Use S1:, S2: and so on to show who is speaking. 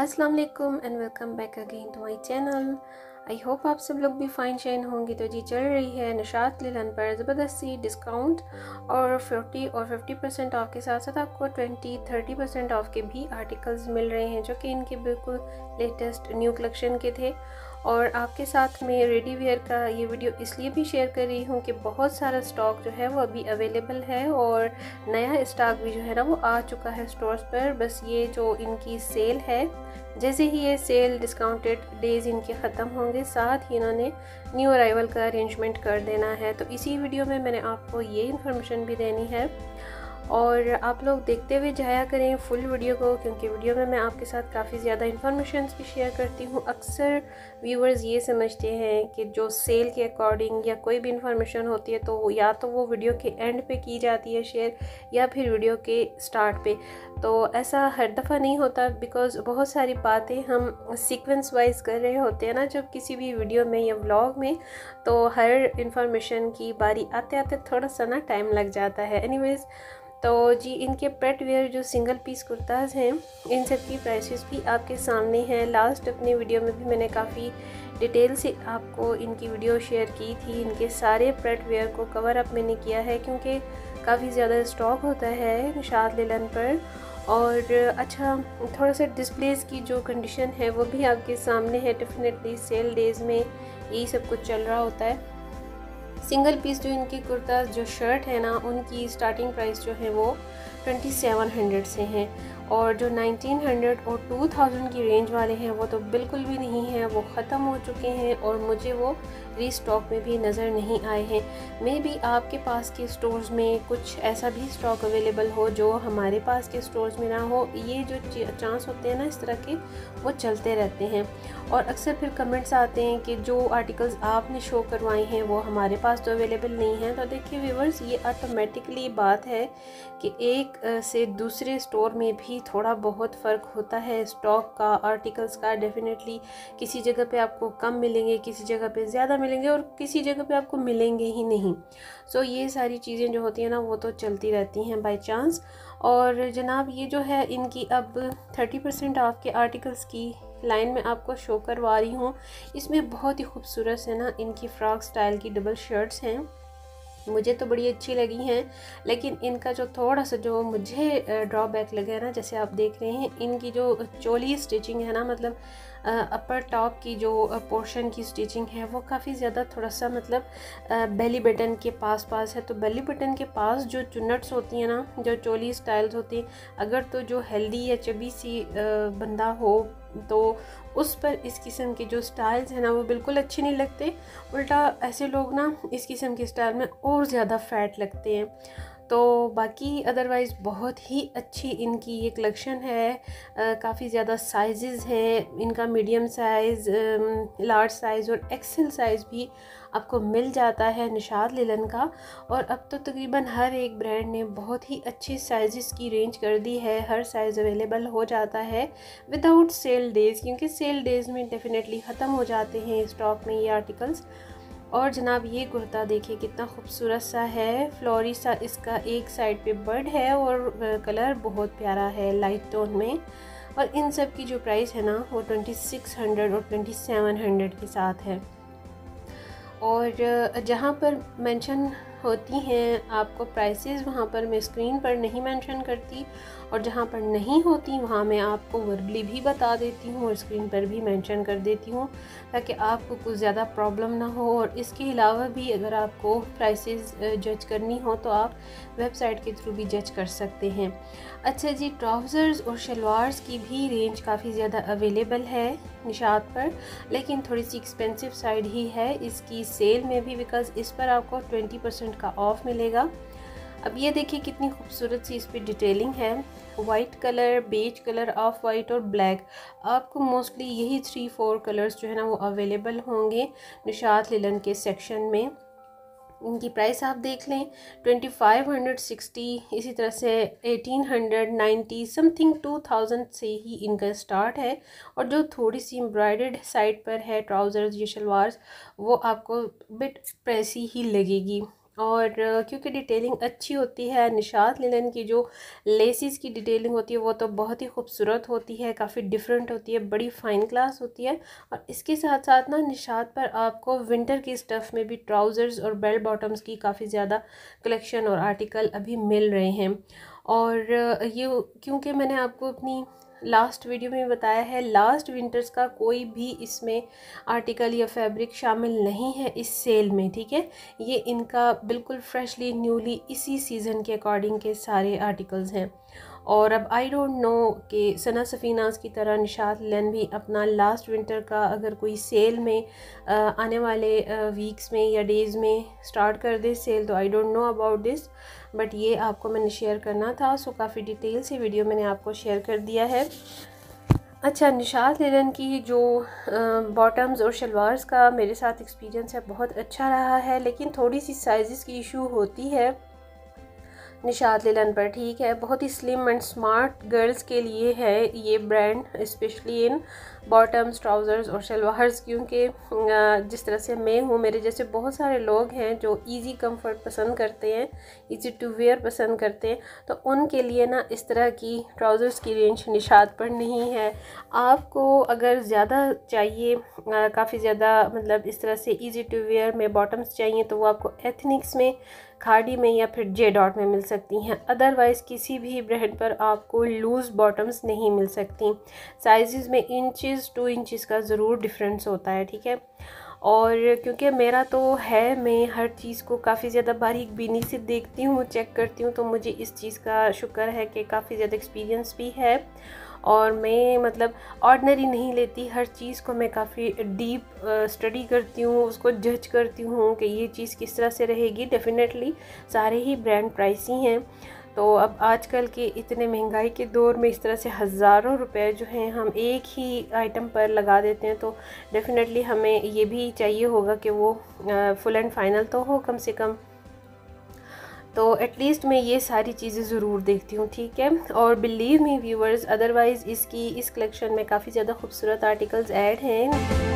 S1: अस्सलाम वालेकुम and welcome back again to my channel I hope आप सब लोग भी फाइन शाइन होंगे तो जी चल रही है निशात लिलन पर ज़बरदस्ती डिस्काउंट और 40 और 50 परसेंट ऑफ़ के साथ साथ आपको 20 30 परसेंट ऑफ़ के भी आर्टिकल्स मिल रहे हैं जो कि इनके बिल्कुल लेटेस्ट न्यू कलेक्शन के थे। और आपके साथ में रेडी वेयर का ये वीडियो इसलिए भी शेयर कर रही हूँ कि बहुत सारा स्टॉक जो है वो अभी अवेलेबल है और नया स्टॉक भी जो है ना वो आ चुका है स्टोर्स पर। बस ये जो इनकी सेल है, जैसे ही ये सेल डिस्काउंटेड डेज़ इनके ख़त्म होंगे, साथ ही इन्होंने न्यू अराइवल का अरेंजमेंट कर देना है। तो इसी वीडियो में मैंने आपको ये इन्फॉर्मेशन भी देनी है। और आप लोग देखते हुए जाया करें फुल वीडियो को, क्योंकि वीडियो में मैं आपके साथ काफ़ी ज़्यादा इन्फॉर्मेशन भी शेयर करती हूँ। अक्सर व्यूअर्स ये समझते हैं कि जो सेल के अकॉर्डिंग या कोई भी इन्फॉर्मेशन होती है तो या तो वो वीडियो के एंड पे की जाती है शेयर या फिर वीडियो के स्टार्ट पे। तो ऐसा हर दफ़ा नहीं होता बिकॉज़ बहुत सारी बातें हम सीक्वेंस वाइज कर रहे होते हैं ना, जब किसी भी वीडियो में या व्लॉग में तो हर इन्फॉर्मेशन की बारी आते आते थोड़ा सा ना टाइम लग जाता है। एनीवेज़ तो जी, इनके पेट वेयर जो सिंगल पीस कुर्ताज़ हैं, इन सब की प्राइसेस भी आपके सामने हैं। लास्ट अपने वीडियो में भी मैंने काफ़ी डिटेल से आपको इनकी वीडियो शेयर की थी। इनके सारे पेट वेयर को कवर अप मैंने किया है क्योंकि काफ़ी ज़्यादा स्टॉक होता है निशाद लेलन पर। और अच्छा थोड़ा सा डिस्प्लेस की जो कंडीशन है, वो भी आपके सामने है। डेफिनेटली सेल डेज़ में यही सब कुछ चल रहा होता है। सिंगल पीस जो इनकी कुर्ता जो शर्ट है ना, उनकी स्टार्टिंग प्राइस जो है वो ट्वेंटी सेवन हंड्रेड से हैं। और जो 1900 और 2000 की रेंज वाले हैं, वो तो बिल्कुल भी नहीं हैं, वो ख़त्म हो चुके हैं और मुझे वो रीस्टॉक में भी नज़र नहीं आए हैं। मे भी आपके पास के स्टोर्स में कुछ ऐसा भी स्टॉक अवेलेबल हो जो हमारे पास के स्टोर्स में ना हो। ये जो चांस होते हैं ना, इस तरह के, वो चलते रहते हैं। और अक्सर फिर कमेंट्स आते हैं कि जो आर्टिकल्स आपने शो करवाए हैं, वो हमारे पास तो अवेलेबल नहीं है। तो देखिए व्यूवर्स ये ऑटोमेटिकली बात है कि एक से दूसरे स्टोर में भी थोड़ा बहुत फ़र्क होता है। स्टॉक का आर्टिकल्स का डेफिनेटली किसी जगह पे आपको कम मिलेंगे किसी जगह पे ज़्यादा मिलेंगे और किसी जगह पे आपको मिलेंगे ही नहीं। सो so, ये सारी चीज़ें जो होती हैं ना वो तो चलती रहती हैं बाई चांस और जनाब ये जो है इनकी अब थर्टी परसेंट ऑफ़ के आर्टिकल्स की लाइन में आपको शो करवा रही हूँ। इसमें बहुत ही खूबसूरत है ना इनकी फ्रॉक स्टाइल की डबल शर्ट्स हैं। मुझे तो बड़ी अच्छी लगी हैं, लेकिन इनका जो थोड़ा सा जो मुझे ड्रॉबैक लगा ना, जैसे आप देख रहे हैं, इनकी जो चोली स्टिचिंग है ना मतलब अपर टॉप की जो पोर्शन की स्टिचिंग है, वो काफ़ी ज़्यादा थोड़ा सा मतलब बेली बटन के पास पास है। तो बेली बटन के पास जो चुनट्स होती हैं ना, जो चोली स्टाइल्स होती हैं, अगर तो जो हेल्दी या चबी सी बंदा हो तो उस पर इस किस्म के जो स्टाइल्स हैं ना, वो बिल्कुल अच्छे नहीं लगते। उल्टा ऐसे लोग ना, इस किस्म के स्टाइल में और ज़्यादा फैट लगते हैं। तो बाकी अदरवाइज़ बहुत ही अच्छी इनकी ये कलेक्शन है। काफ़ी ज़्यादा साइज़ हैं। इनका मीडियम साइज़ लार्ज साइज़ और एक्सेल साइज़ भी आपको मिल जाता है निशाद लिलन का। और अब तो तकरीबन हर एक ब्रांड ने बहुत ही अच्छी साइज़ की रेंज कर दी है। हर साइज़ अवेलेबल हो जाता है विदाउट सेल डेज़ क्योंकि सेल डेज़ में डेफ़िनेटली ख़त्म हो जाते हैं स्टॉक में ये आर्टिकल्स और जनाब ये कुर्ता देखिए कितना खूबसूरत सा है। फ्लोरी सा इसका एक साइड पे बर्ड है और कलर बहुत प्यारा है लाइट टोन में। और इन सब की जो प्राइस है ना, वो ट्वेंटी सिक्स हंड्रेड और ट्वेंटी सेवन हंड्रेड के साथ है। और जहाँ पर मेंशन होती हैं, आपको प्राइसेस वहाँ पर मैं स्क्रीन पर नहीं मेंशन करती और जहाँ पर नहीं होती, वहाँ मैं आपको वर्बली भी बता देती हूँ और स्क्रीन पर भी मेंशन कर देती हूँ ताकि आपको कुछ ज़्यादा प्रॉब्लम ना हो और इसके अलावा भी अगर आपको प्राइसेस जज करनी हो तो आप वेबसाइट के थ्रू भी जज कर सकते हैं। अच्छा जी ट्राउज़र्स और शलवार्स की भी रेंज काफ़ी ज़्यादा अवेलेबल है निशात पर, लेकिन थोड़ी सी एक्सपेंसिव साइड ही है, इसकी सेल में भी बिकॉज़ इस पर आपको ट्वेंटी परसेंट का ऑफ़ मिलेगा। अब ये देखिए कितनी खूबसूरत सी इस पर डिटेलिंग है। White colour beige colour off white और ब्लैक आपको मोस्टली यही थ्री फोर कलर्स जो है ना वो अवेलेबल होंगे निशात लिलन के सेक्शन में। इनकी प्राइस आप देख लें ट्वेंटी फाइव हंड्रेड सिक्सटी इसी तरह से eighteen hundred ninety something two thousand से ही इनका स्टार्ट है। और जो थोड़ी सी एम्ब्रॉयड साइड पर है ट्राउज़र्स या शलवार्स वो आपको बिट प्रेसी ही लगेगी। और क्योंकि डिटेलिंग अच्छी होती है निशात लिनन की जो लेसिस की डिटेलिंग होती है, वो तो बहुत ही खूबसूरत होती है, काफ़ी डिफरेंट होती है, बड़ी फ़ाइन क्लास होती है और इसके साथ साथ ना निशात पर आपको विंटर की स्टफ़ में भी ट्राउज़र्स और बेल बॉटम्स की काफ़ी ज़्यादा कलेक्शन और आर्टिकल अभी मिल रहे हैं। और ये क्योंकि मैंने आपको अपनी लास्ट वीडियो में बताया है, लास्ट विंटर्स का कोई भी इसमें आर्टिकल या फैब्रिक शामिल नहीं है इस सेल में, ठीक है? ये इनका बिल्कुल फ्रेशली, न्यूली इसी सीज़न के अकॉर्डिंग के सारे आर्टिकल्स हैं। और अब आई डोंट नो कि सना सफ़ीनाज की तरह निशात लेन भी अपना लास्ट विंटर का अगर कोई सेल में आने वाले वीक्स में या डेज़ में स्टार्ट कर दे सेल तो I don't know about this but ये आपको मैंने शेयर करना था सो काफ़ी डिटेल से वीडियो मैंने आपको शेयर कर दिया है। अच्छा निशात लेलन की जो बॉटम्स और शलवार्स का मेरे साथ एक्सपीरियंस है, बहुत अच्छा रहा है, लेकिन थोड़ी सी साइज़ की इशू होती है। निशात लेलन पर, ठीक है? बहुत ही स्लिम एंड स्मार्ट गर्ल्स के लिए है ये brand specially in bottoms trousers और शलवार्स क्योंकि जिस तरह से मैं हूँ, मेरे जैसे बहुत सारे लोग हैं जो इजी कंफर्ट पसंद करते हैं इजी टू वेयर पसंद करते हैं तो उनके लिए ना इस तरह की ट्राउज़र्स की रेंज निशात पर नहीं है। आपको अगर ज़्यादा चाहिए काफ़ी ज़्यादा मतलब इस तरह से ईजी टू वेयर में बॉटम्स चाहिए तो वो आपको एथनिक्स में खाड़ी में या फिर जे डॉट में मिल सकती हैं। अदरवाइज़ किसी भी ब्रांड पर आपको लूज़ बॉटम्स नहीं मिल सकती। साइज़ में इंचज़ टू इंचज़ का ज़रूर डिफरेंस होता है, ठीक है? और क्योंकि मेरा तो है, मैं हर चीज़ को काफ़ी ज़्यादा बारीक बीनी से देखती हूँ चेक करती हूँ तो मुझे इस चीज़ का शुक्र है कि काफ़ी ज़्यादा एक्सपीरियंस भी है। और मैं मतलब ऑर्डनरी नहीं लेती, हर चीज़ को मैं काफ़ी डीप स्टडी करती हूँ, उसको जज करती हूँ कि ये चीज़ किस तरह से रहेगी। डेफ़िनेटली सारे ही ब्रांड प्राइस ही। तो अब आजकल के इतने महँगाई के दौर में इस तरह से हज़ारों रुपए जो हैं हम एक ही आइटम पर लगा देते हैं तो डेफ़िनेटली हमें ये भी चाहिए होगा कि वो फुल एंड फाइनल तो हो कम से कम। तो एटलीस्ट मैं ये सारी चीज़ें ज़रूर देखती हूँ, ठीक है? और बिलीव मी व्यूवर्स अदरवाइज़ इसकी, इस कलेक्शन में काफ़ी ज़्यादा खूबसूरत आर्टिकल्स ऐड हैं।